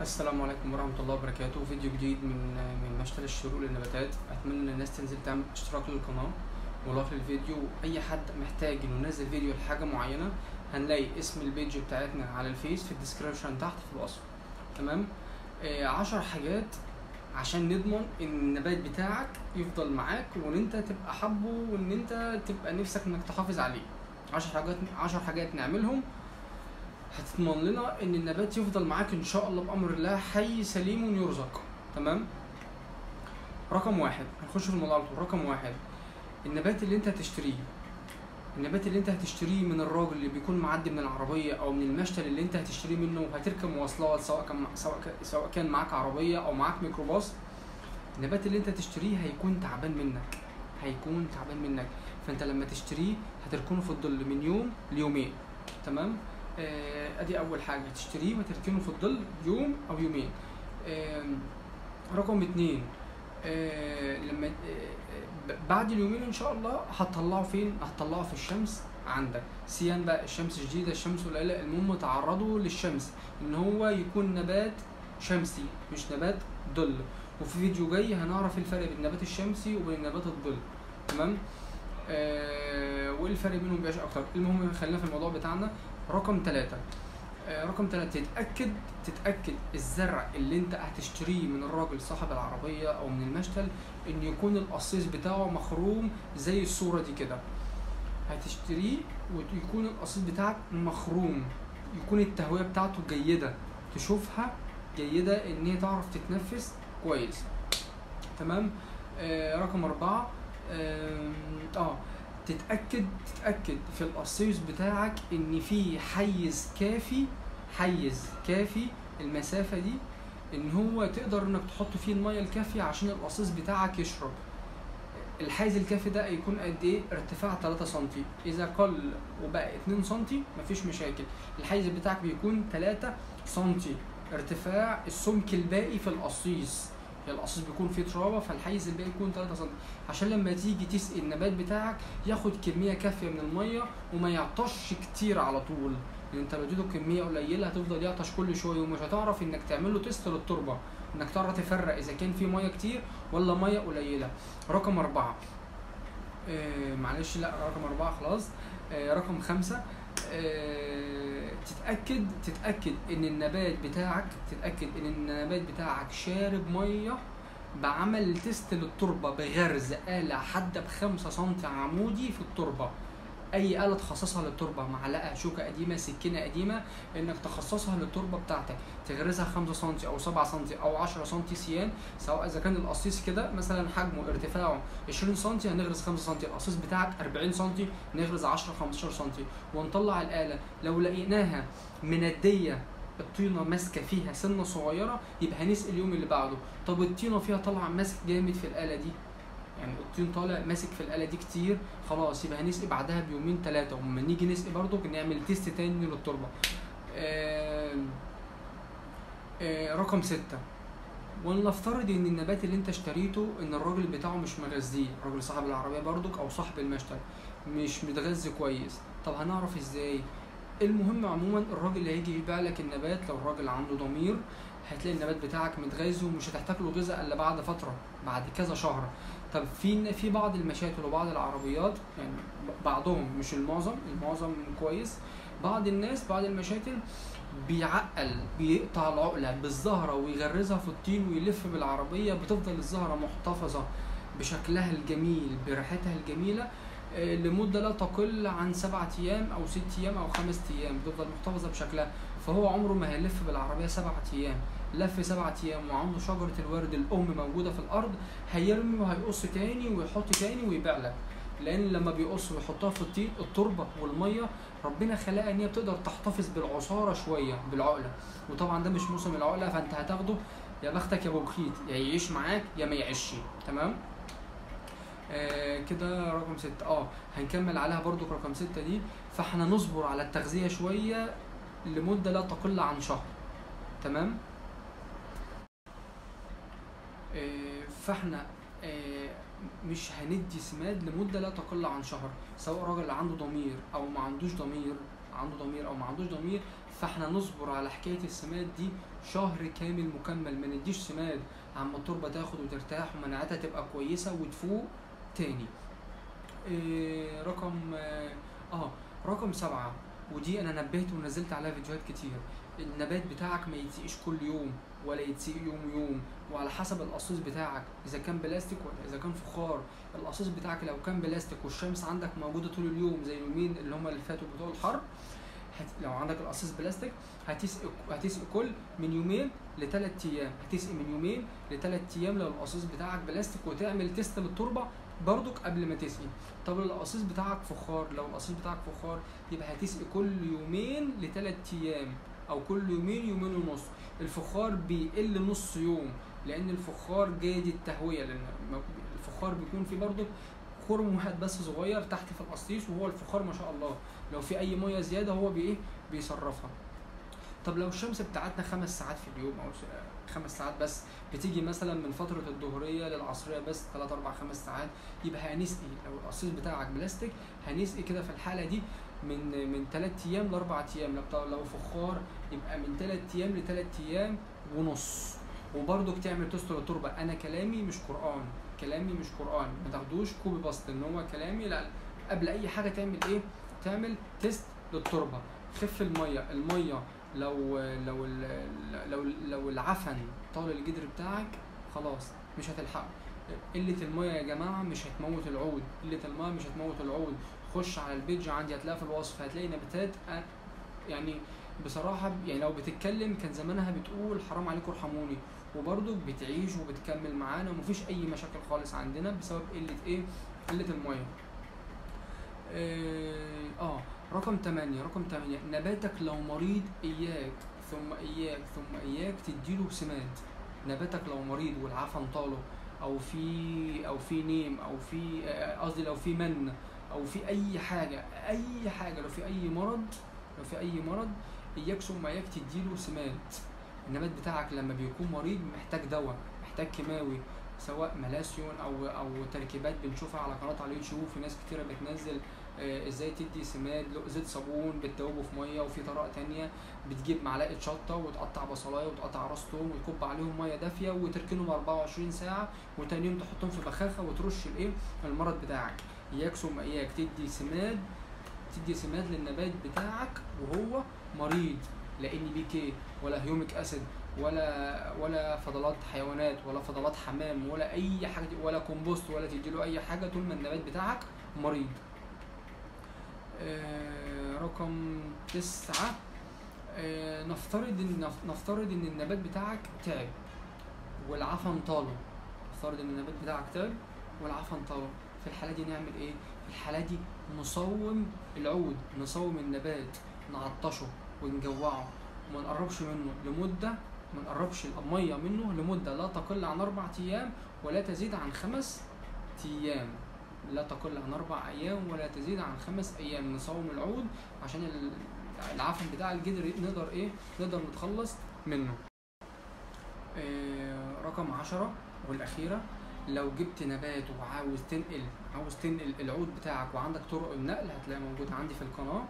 السلام عليكم ورحمة الله وبركاته. فيديو جديد من من مشتل الشروق للنباتات. أتمنى إن الناس تنزل تعمل اشتراك للقناة و like للفيديو. أي حد محتاج إنه ينزل فيديو لحاجة معينة هنلاقي اسم ال page بتاعتنا على ال Face في ال description تحت في الوصف. تمام؟ آه عشر حاجات عشان نضمن إن النبات بتاعك يفضل معاك وإن أنت تبقى حبه وإن أنت تبقى نفسك إنك تحافظ عليه. عشر حاجات عشر حاجات نعملهم. هتضمن لنا إن النبات يفضل معاك إن شاء الله بأمر الله حي سليم يرزق. تمام؟ رقم واحد. هنخش في الموضوع رقم واحد. النبات اللي أنت هتشتريه. النبات اللي أنت هتشتريه من الراجل اللي بيكون معدي من العربية أو من المشتل اللي أنت هتشتريه منه وهتركب مواصلات سواء كان سواء سواء كان معاك عربية أو معاك ميكروباص النبات اللي أنت تشتريه هيكون تعبان منك. هيكون تعبان منك. فأنت لما تشتريه هتركنه في الظل من يوم ليومين. تمام؟ ادي اول حاجة تشتريه وتركنه في الظل يوم أو يومين. رقم اتنين آه، لما آه، بعد اليومين ان شاء الله هتطلعه فين؟ هتطلعه في الشمس عندك. سيان بقى الشمس شديدة الشمس قليلة المهم تعرضه للشمس ان هو يكون نبات شمسي مش نبات ظل. وفي فيديو جاي هنعرف الفرق بين النبات الشمسي وبين نبات الظل. تمام؟ آه وايه الفرق بينهم؟ بيعيش أكتر. المهم خلينا في الموضوع بتاعنا. رقم ثلاثة رقم ثلاثة تتأكد تتأكد الزرع اللي انت هتشتريه من الراجل صاحب العربية أو من المشتل إن يكون القصيص بتاعه مخروم زي الصورة دي كده. هتشتريه ويكون القصيص بتاعك مخروم. يكون التهوية بتاعته جيدة. تشوفها جيدة إن هي تعرف تتنفس كويس. تمام؟ آه رقم أربعة آم، آه تتأكد تتأكد في القصيص بتاعك إن في حيز كافي حيز كافي المسافة دي إن هو تقدر إنك تحط فيه المية الكافية عشان القصيص بتاعك يشرب. الحيز الكافي ده يكون قد إيه؟ ارتفاع 3 سم إذا قل وبقى 2 سم مفيش مشاكل. الحيز بتاعك بيكون 3 سم ارتفاع السمك الباقي في القصيص يعني بيكون فيه ترابة فالحيز الباقي يكون 3 سم. عشان لما تيجي تسقي النبات بتاعك ياخد كمية كافية من المية وما يعطش كتير على طول. لأن انت لو اديته كمية قليلة هتفضل يعطش كل شوية ومش هتعرف انك تعمل له تيست للتربة. انك تعرف تفرق إذا كان في مية كتير ولا مية قليلة. رقم أربعة. آه معلش لا رقم أربعة خلاص. آه رقم خمسة. آه تتأكد تتأكد إن النبات بتاعك تتأكد إن النبات بتاعك شارب مية بعمل test للتربة بغرز آلة حادة بخمسة سنتي عمودي في التربة. أي آلة تخصصها للتربة؟ معلقة شوكة قديمة سكينة قديمة إنك تخصصها للتربة بتاعتك. تغرزها 5 سنتي أو 7 سنتي أو 10 سنتي سيان سواء إذا كان القصيص كده مثلا حجمه ارتفاعه 20 سنتي هنغرز 5 سنتي. القصيص بتاعك 40 سنتي نغرز 10 15 سنتي. ونطلع الآلة. لو لقيناها مندية الطينة ماسكة فيها سنة صغيرة يبقى هنسقي اليوم اللي بعده. طب الطينة فيها طالعة ماسك جامد في الآلة دي؟ يعني الطين طالع ماسك في الآلة دي كتير خلاص يبقى هنسقي بعدها بيومين ثلاثة وما نيجي نسقي برضو نعمل test تاني للتربة. آه آه رقم ستة. ولنفترض إن النبات اللي أنت اشتريته إن الراجل بتاعه مش مغذيه الراجل صاحب العربية برضك أو صاحب المشتل مش متغذي كويس. طب هنعرف إزاي؟ المهم عموما الراجل اللي هيجي يبيع لك النبات لو الراجل عنده ضمير هتلاقي النبات بتاعك متغذي ومش هتحتاج له غذاء إلا بعد فترة بعد كذا شهر. طب في في بعض المشاتل وبعض العربيات يعني بعضهم مش المعظم المعظم كويس. بعض الناس بعض المشاتل بيعقل بيقطع العقلة بالزهره ويغرزها في الطين ويلف بالعربية بتفضل الزهره محتفظة بشكلها الجميل بريحتها الجميلة. آه، لمدة لا تقل عن سبعة أيام أو ست أيام أو خمس أيام بتفضل محتفظة بشكلها. فهو عمره ما هيلف بالعربية سبعة أيام. لف سبعة أيام وعنده شجرة الورد الأم موجودة في الأرض هيرمي وهيقص تاني ويحط تاني ويبيع لك. لأن لما بيقص ويحطها في الطين التربة والمية ربنا خلقها إن هي بتقدر تحتفظ بالعصارة شوية بالعقله وطبعا ده مش موسم العقله فأنت هتاخده يا بختك يا أبو بخيت يا يعيش معاك يا ما يعيش. تمام؟ آه كده رقم ستة. آه هنكمل عليها برضو رقم ستة دي. فاحنا نصبر على التغذية شوية لمدة لا تقل عن شهر. تمام؟ آه فاحنا آه مش هندي سماد لمدة لا تقل عن شهر. سواء راجل عنده ضمير أو ما عندوش ضمير عنده ضمير أو ما عندوش ضمير فاحنا نصبر على حكاية السماد دي شهر كامل مكمل. ما نديش سماد عما التربة تاخد وترتاح ومناعتها تبقى كويسة وتفوق تاني. إيه رقم آه آه، رقم سبعة. ودي أنا نبهت ونزلت عليها فيديوهات كتير. النبات بتاعك ما يتسقيش كل يوم ولا يتسقي يوم يوم وعلى حسب القصيص بتاعك إذا كان بلاستيك ولا إذا كان فخار. القصيص بتاعك لو كان بلاستيك والشمس عندك موجودة طول اليوم زي اليومين اللي هم اللي فاتوا بتوع الحر هت... لو عندك القصيص بلاستيك هتسقي هتسقي كل من يومين لثلاث أيام. هتسقي من يومين لثلاث أيام لو القصيص بتاعك بلاستيك وتعمل test للتربه برضك قبل ما تسقي. طب القصيص بتاعك فخار لو القصيص بتاعك فخار يبقى هتسقي كل يومين لثلاث أيام أو كل يومين يومين ونص. الفخار بيقل نص يوم لأن الفخار جيد التهوية لأن الفخار بيكون فيه برضه خرم واحد بس صغير تحت في القصيص وهو الفخار ما شاء الله. لو في أي مية زيادة هو بإيه؟ بيصرفها. طب لو الشمس بتاعتنا خمس ساعات في اليوم أو خمس ساعات بس بتيجي مثلا من فترة الظهرية للعصرية بس 3 4 5 ساعات يبقى هنسقي لو القصيص بتاعك بلاستيك هنسقي كده في الحالة دي من من 3 أيام لأربع أيام. لو فخار يبقى من 3 أيام لثلاث أيام ونص. وبرضك تعمل test للتربه أنا كلامي مش قرآن. كلامي مش قرآن. ما تاخدوش copy paste إن هو كلامي. لا قبل أي حاجة تعمل إيه؟ تعمل test للتربة. خف المية. المية لو لو لو لو العفن طال الجدر بتاعك خلاص مش هتلحقه. قلة المية يا جماعة مش هتموت العود. قلة المية مش هتموت العود. خش على البيج عندي هتلاقي في الوصف هتلاقي نباتات أ- يعني بصراحة يعني لو بتتكلم كان زمانها بتقول حرام عليكم ارحموني. وبرضه بتعيش وبتكمل معانا ومفيش أي مشاكل خالص عندنا بسبب قلة إيه؟ قلة المية. آه, آه. رقم 8 رقم 8 نباتك لو مريض إياك ثم إياك ثم إياك تديله سماد نباتك لو مريض والعفن طاله أو في أو في نيم أو في قصدي لو في من أو في أي حاجة أي حاجة لو في أي مرض لو في أي مرض إياك ثم إياك تديله سماد. النبات بتاعك لما بيكون مريض محتاج دواء محتاج كيماوي سواء ملاسيون أو أو تركيبات بنشوفها على قناة على اليوتيوب في ناس كتيرة بتنزل إزاي تدي سماد زيت صابون بتدوبه في مية وفي طريقة تانية بتجيب معلقة شطة وتقطع بصلاية وتقطع راس توم وتكب عليهم مية دافية وتركنهم 24 ساعة وتاني يوم تحطهم في بخاخه وترش الإيه؟ المرض بتاعك. إياك ثم إياك تدي سماد تدي سماد للنبات بتاعك وهو مريض لا NPK ولا humic acid ولا ولا فضلات حيوانات ولا فضلات حمام ولا أي حاجة ولا كومبوست ولا تديله أي حاجة طول ما النبات بتاعك مريض. آه، رقم تسعة. آه، نفترض ان نف- نفترض إن النبات بتاعك تعب والعفن طاله نفترض إن النبات بتاعك تعب والعفن طاله في الحالة دي نعمل إيه؟ في الحالة دي نصوم العود نصوم النبات نعطشه ونجوعه. وما نقربش منه لمدة ما نقربش المية منه لمدة لا تقل عن أربع أيام ولا تزيد عن خمس أيام. لا تقل عن أربع أيام ولا تزيد عن خمس أيام نصوم العود عشان ال- العفن بتاع الجدر نقدر إيه؟ نقدر نتخلص منه. آه، رقم عشرة والأخيرة لو جبت نبات وعاوز تنقل عاوز تنقل العود بتاعك وعندك طرق النقل هتلاقيها موجودة عندي في القناة.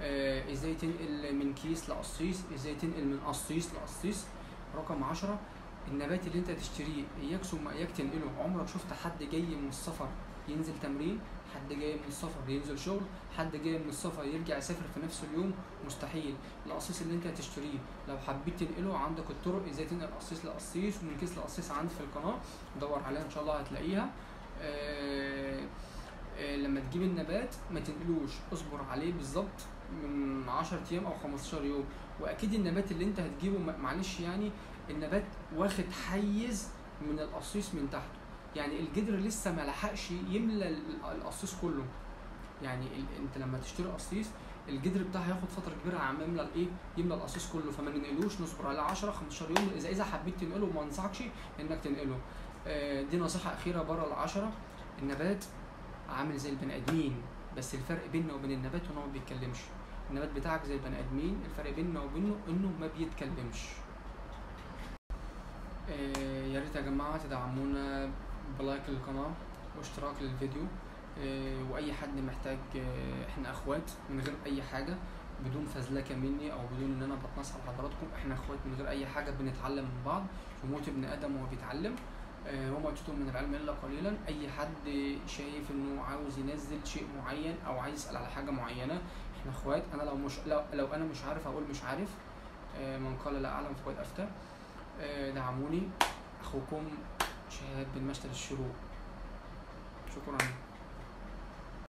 آه، إزاي تنقل من كيس لقصيص؟ إزاي تنقل من قصيص لقصيص؟ رقم عشرة النبات اللي أنت تشتريه اياك ثم اياك تنقله عمرك شفت حد جاي من السفر ينزل تمرين حد جاي من السفر ينزل شغل حد جاي من السفر يرجع يسافر في نفس اليوم مستحيل. القصيص اللي انت هتشتريه لو حبيت تنقله عندك الطرق إزاي تنقل قصيص لقصيص ومن كيس لقصيص عندي في القناة دور عليها إن شاء الله هتلاقيها. آه، آه، لما تجيب النبات ما تنقلوش اصبر عليه بالظبط من 10 أيام أو 15 يوم. وأكيد النبات اللي انت هتجيبه معلش يعني النبات واخد حيز من القصيص من تحته. يعني الجدر لسه ما لحقش يملى ال- القصيص كله. يعني. انت لما تشتري قصيص الجدر بتاعها هياخد فترة كبيرة عم يملى الايه يملى القصيص كله. فما ننقلوش نصبر عليه 10 15 يوم. اذا إذا حبيت تنقله ما انصحكش إنك تنقله. آه، دي نصيحة أخيرة بره العشرة. النبات عامل زي البني آدمين بس الفرق بيننا وبين النبات إنه ما بيتكلمش. النبات بتاعك زي البني آدمين الفرق بيننا وبينه إنه ما بيتكلمش. آه، يا ريت يا جماعة تدعمونا ب like للقناة واشتراك للفيديو آه، وأي حد محتاج آه، إحنا إخوات من غير أي حاجة بدون فزلكة مني أو بدون إن أنا بتنصح على حضراتكم إحنا إخوات من غير أي حاجة بنتعلم من بعض وموت ابن آدم وهو بيتعلم آه، وما اوتيتم من العلم إلا قليلا. أي حد شايف إنه عاوز ينزل شيء معين أو عايز يسأل على حاجة معينة إحنا إخوات. أنا لو مش لو, لو أنا مش عارف أقول مش عارف من قال لا أعلم فقد أفتى. دعموني. أخوكم شهاب بن مشتل الشروق. شكرا.